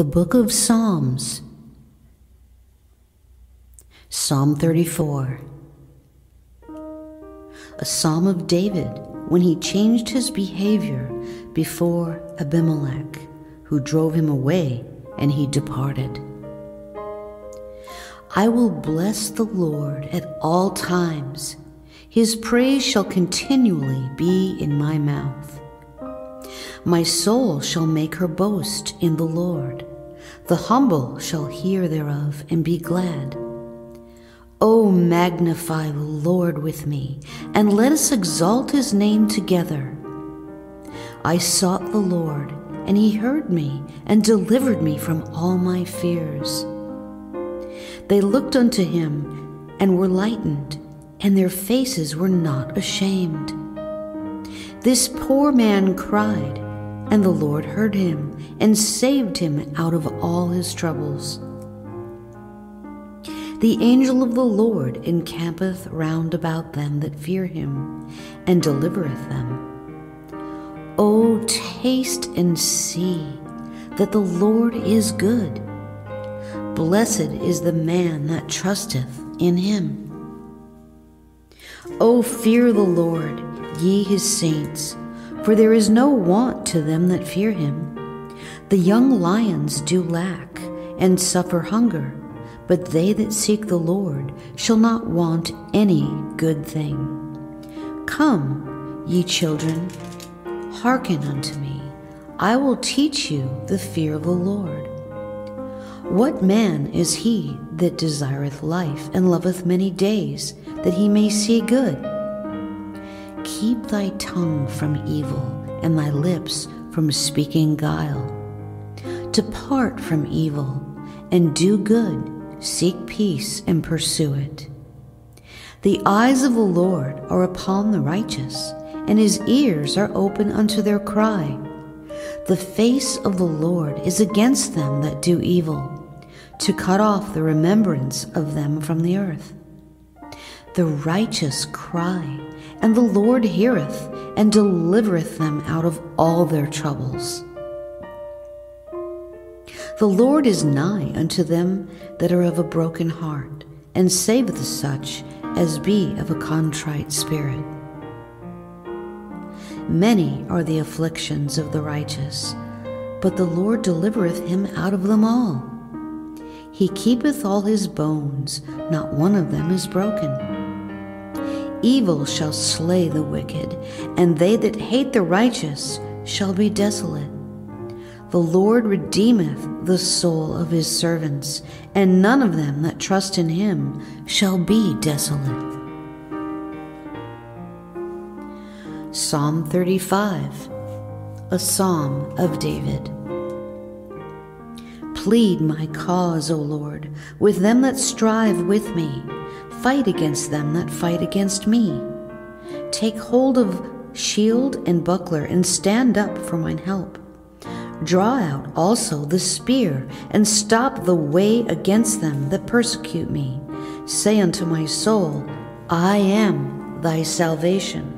The Book of Psalms, Psalm 34. A psalm of David when he changed his behavior before Abimelech, who drove him away, and he departed. I will bless the Lord at all times. His praise shall continually be in my mouth. My soul shall make her boast in the Lord. The humble shall hear thereof and be glad. O magnify the Lord with me, and let us exalt his name together. I sought the Lord, and he heard me, and delivered me from all my fears. They looked unto him, and were lightened, and their faces were not ashamed. This poor man cried, and the Lord heard him and saved him out of all his troubles. The angel of the Lord encampeth round about them that fear him, and delivereth them. O taste and see that the Lord is good. Blessed is the man that trusteth in him. O fear the Lord, ye his saints for there is no want to them that fear him. The young lions do lack and suffer hunger, but they that seek the Lord shall not want any good thing. Come, ye children, hearken unto me. I will teach you the fear of the Lord. What man is he that desireth life and loveth many days, that he may see good? Keep thy tongue from evil and thy lips from speaking guile. Depart from evil and do good, seek peace and pursue it. The eyes of the Lord are upon the righteous, and his ears are open unto their cry. The face of the Lord is against them that do evil, to cut off the remembrance of them from the earth. The righteous cry, and the Lord heareth and delivereth them out of all their troubles. The Lord is nigh unto them that are of a broken heart, and saveth such as be of a contrite spirit. Many are the afflictions of the righteous, but the Lord delivereth him out of them all. He keepeth all his bones, not one of them is broken. Evil shall slay the wicked, and they that hate the righteous shall be desolate. The Lord redeemeth the soul of his servants, and none of them that trust in him shall be desolate. Psalm 35, a psalm of David. Plead my cause, O Lord, with them that strive with me fight against them that fight against me. Take hold of shield and buckler, and stand up for mine help. Draw out also the spear, and stop the way against them that persecute me. Say unto my soul, I am thy salvation.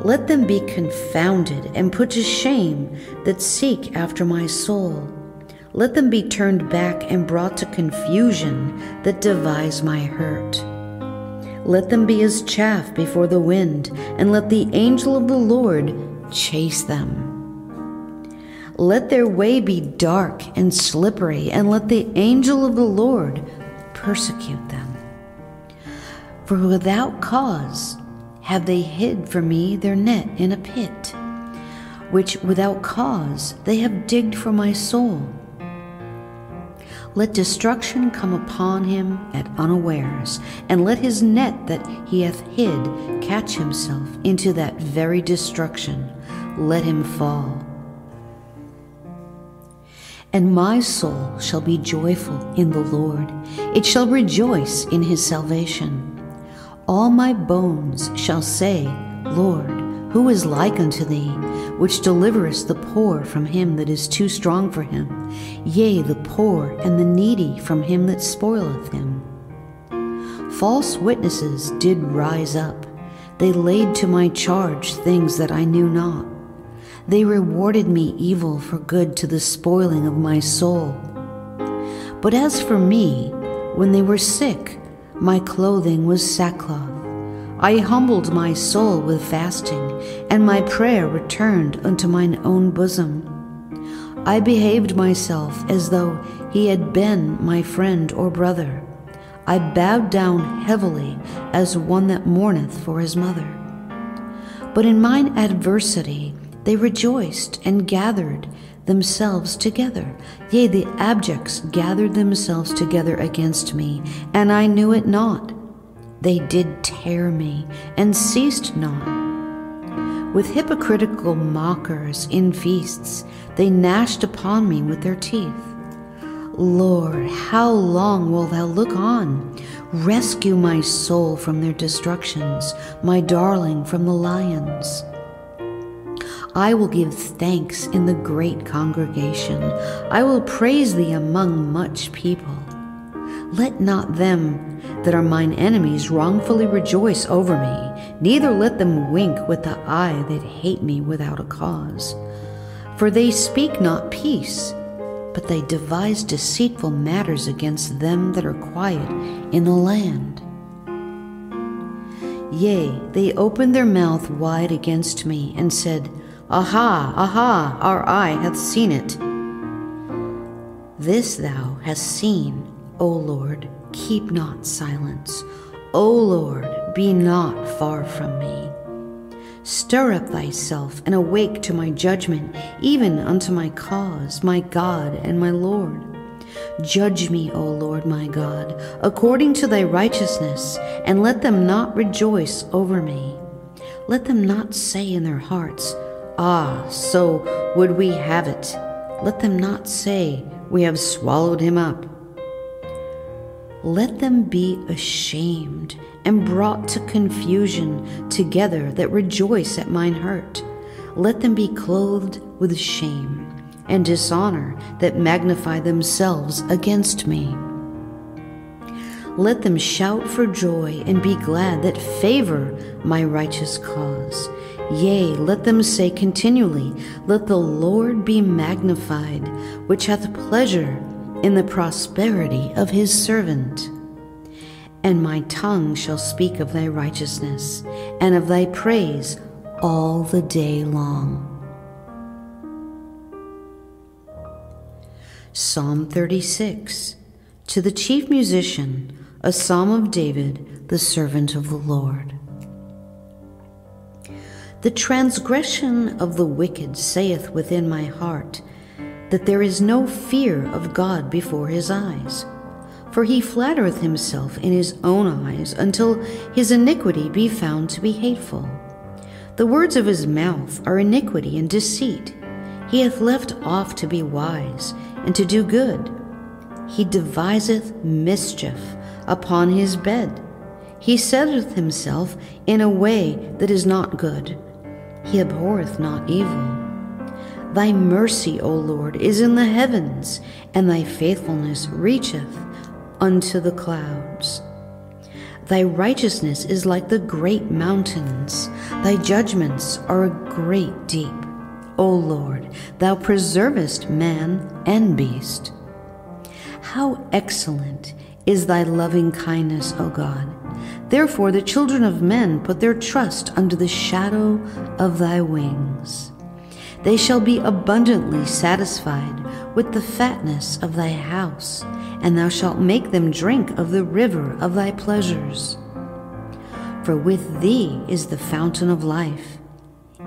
Let them be confounded and put to shame that seek after my soul. Let them be turned back and brought to confusion that devise my hurt. Let them be as chaff before the wind, and let the angel of the Lord chase them. Let their way be dark and slippery, and let the angel of the Lord persecute them. For without cause have they hid for me their net in a pit, which without cause they have digged for my soul. Let destruction come upon him at unawares, and let his net that he hath hid catch himself into that very destruction. Let him fall. And my soul shall be joyful in the Lord, it shall rejoice in his salvation. All my bones shall say, Lord, who is like unto thee, which deliverest the poor from him that is too strong for him, yea, the poor and the needy from him that spoileth him? False witnesses did rise up. They laid to my charge things that I knew not. They rewarded me evil for good to the spoiling of my soul. But as for me, when they were sick, my clothing was sackcloth. I humbled my soul with fasting, and my prayer returned unto mine own bosom. I behaved myself as though he had been my friend or brother. I bowed down heavily as one that mourneth for his mother. But in mine adversity they rejoiced and gathered themselves together. Yea, the abjects gathered themselves together against me, and I knew it not. They did tear me, and ceased not. With hypocritical mockers in feasts, they gnashed upon me with their teeth. Lord, how long wilt thou look on? Rescue my soul from their destructions, my darling from the lions. I will give thanks in the great congregation. I will praise thee among much people. Let not them that are mine enemies wrongfully rejoice over me, neither let them wink with the eye that hate me without a cause. For they speak not peace, but they devise deceitful matters against them that are quiet in the land. Yea, they opened their mouth wide against me, and said, Aha, aha, our eye hath seen it. This thou hast seen, O Lord keep not silence. O Lord, be not far from me. Stir up thyself and awake to my judgment, even unto my cause, my God and my Lord. Judge me, O Lord my God, according to thy righteousness, and let them not rejoice over me. Let them not say in their hearts, Ah, so would we have it. Let them not say, We have swallowed him up. Let them be ashamed and brought to confusion together that rejoice at mine hurt. Let them be clothed with shame and dishonor that magnify themselves against me. Let them shout for joy and be glad that favor my righteous cause. Yea, let them say continually, Let the Lord be magnified, which hath pleasure in the prosperity of his servant. And my tongue shall speak of thy righteousness and of thy praise all the day long. Psalm 36 To the chief musician, a psalm of David, the servant of the Lord. The transgression of the wicked saith within my heart, that there is no fear of God before his eyes. For he flattereth himself in his own eyes until his iniquity be found to be hateful. The words of his mouth are iniquity and deceit. He hath left off to be wise and to do good. He deviseth mischief upon his bed. He setteth himself in a way that is not good. He abhorreth not evil. Thy mercy, O Lord, is in the heavens, and thy faithfulness reacheth unto the clouds. Thy righteousness is like the great mountains, thy judgments are a great deep. O Lord, thou preservest man and beast. How excellent is thy loving kindness, O God! Therefore the children of men put their trust under the shadow of thy wings. They shall be abundantly satisfied with the fatness of thy house, and thou shalt make them drink of the river of thy pleasures. For with thee is the fountain of life.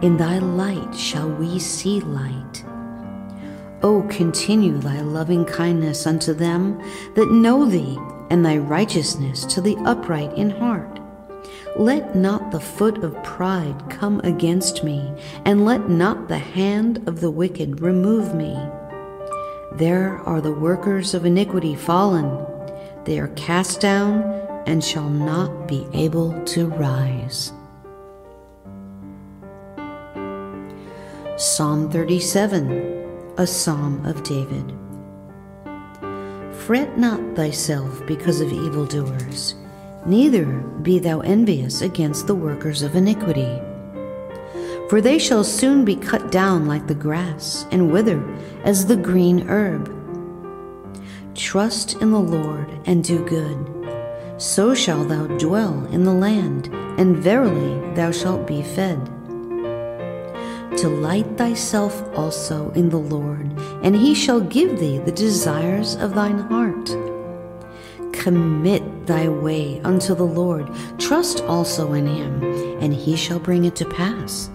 In thy light shall we see light. O continue thy loving kindness unto them that know thee, and thy righteousness to the upright in heart. Let not the foot of pride come against me, and let not the hand of the wicked remove me. There are the workers of iniquity fallen, they are cast down and shall not be able to rise. Psalm 37, a psalm of David. Fret not thyself because of evildoers neither be thou envious against the workers of iniquity. for they shall soon be cut down like the grass and wither as the green herb. Trust in the Lord and do good. So shalt thou dwell in the land, and verily thou shalt be fed. Delight thyself also in the Lord, and he shall give thee the desires of thine heart. Commit thy way unto the Lord, trust also in him, and he shall bring it to pass.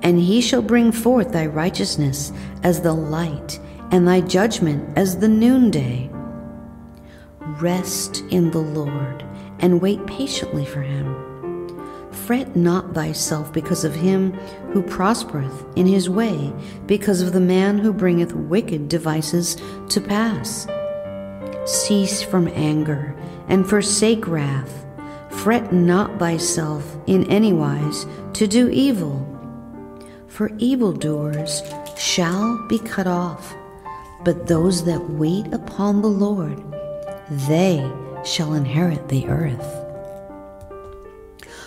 And he shall bring forth thy righteousness as the light, and thy judgment as the noonday. Rest in the Lord, and wait patiently for him. Fret not thyself because of him who prospereth in his way, because of the man who bringeth wicked devices to pass. Cease from anger, and forsake wrath. Fret not thyself in any wise to do evil for evildoers shall be cut off, but those that wait upon the Lord, they shall inherit the earth.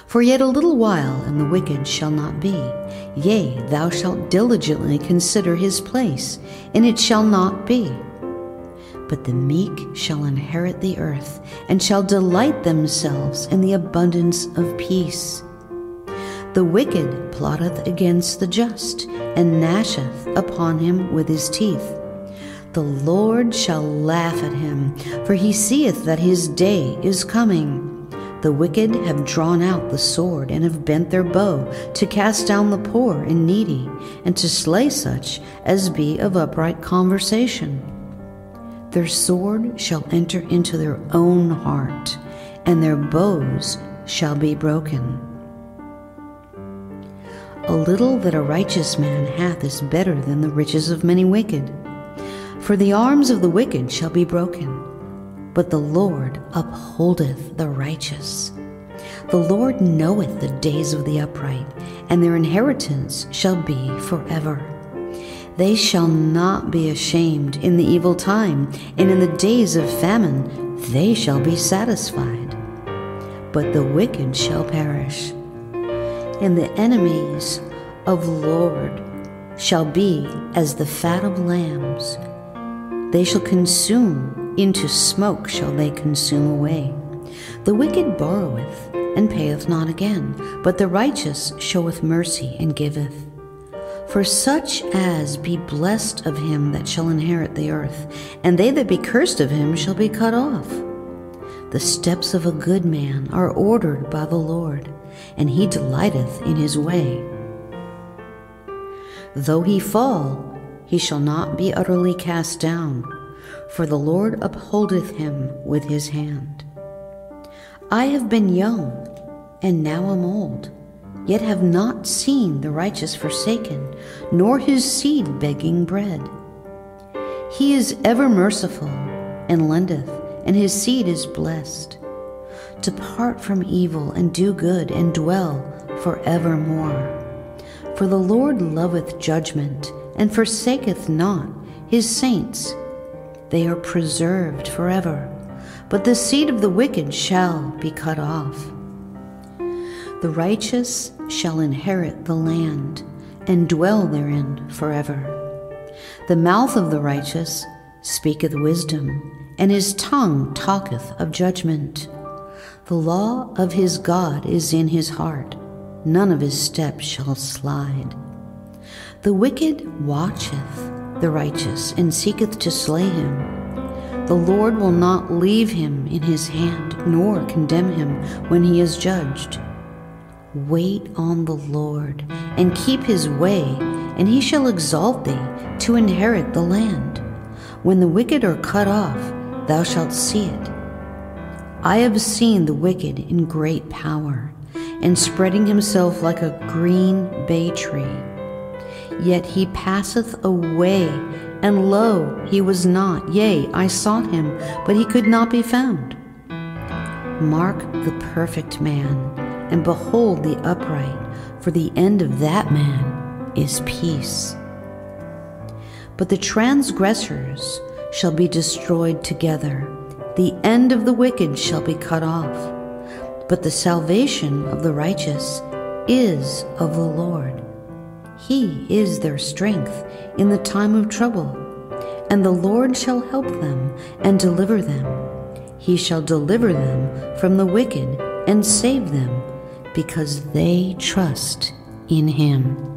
For yet a little while, and the wicked shall not be. Yea, thou shalt diligently consider his place, and it shall not be. But the meek shall inherit the earth, and shall delight themselves in the abundance of peace. The wicked plotteth against the just, and gnasheth upon him with his teeth. The Lord shall laugh at him, for he seeth that his day is coming. The wicked have drawn out the sword, and have bent their bow, to cast down the poor and needy, and to slay such as be of upright conversation. Their sword shall enter into their own heart, and their bows shall be broken. A little that a righteous man hath is better than the riches of many wicked. For the arms of the wicked shall be broken, but the Lord upholdeth the righteous. The Lord knoweth the days of the upright, and their inheritance shall be forever. They shall not be ashamed in the evil time, and in the days of famine they shall be satisfied. But the wicked shall perish and the enemies of Lord shall be as the fat of lambs. They shall consume, into smoke shall they consume away. The wicked borroweth, and payeth not again, but the righteous showeth mercy and giveth. For such as be blessed of him that shall inherit the earth, and they that be cursed of him shall be cut off. The steps of a good man are ordered by the Lord and he delighteth in his way. Though he fall, he shall not be utterly cast down, for the Lord upholdeth him with his hand. I have been young, and now am old, yet have not seen the righteous forsaken, nor his seed begging bread. He is ever merciful, and lendeth, and his seed is blessed. Depart from evil and do good and dwell for evermore. For the Lord loveth judgment and forsaketh not his saints. They are preserved forever, but the seed of the wicked shall be cut off. The righteous shall inherit the land and dwell therein forever. The mouth of the righteous speaketh wisdom, and his tongue talketh of judgment. The law of his God is in his heart, none of his steps shall slide. The wicked watcheth the righteous and seeketh to slay him. The Lord will not leave him in his hand, nor condemn him when he is judged. Wait on the Lord and keep his way, and he shall exalt thee to inherit the land. When the wicked are cut off, thou shalt see it I have seen the wicked in great power, and spreading himself like a green bay tree. Yet he passeth away, and lo, he was not. Yea, I sought him, but he could not be found. Mark the perfect man, and behold the upright, for the end of that man is peace. But the transgressors shall be destroyed together the end of the wicked shall be cut off, but the salvation of the righteous is of the Lord. He is their strength in the time of trouble, and the Lord shall help them and deliver them. He shall deliver them from the wicked and save them, because they trust in him.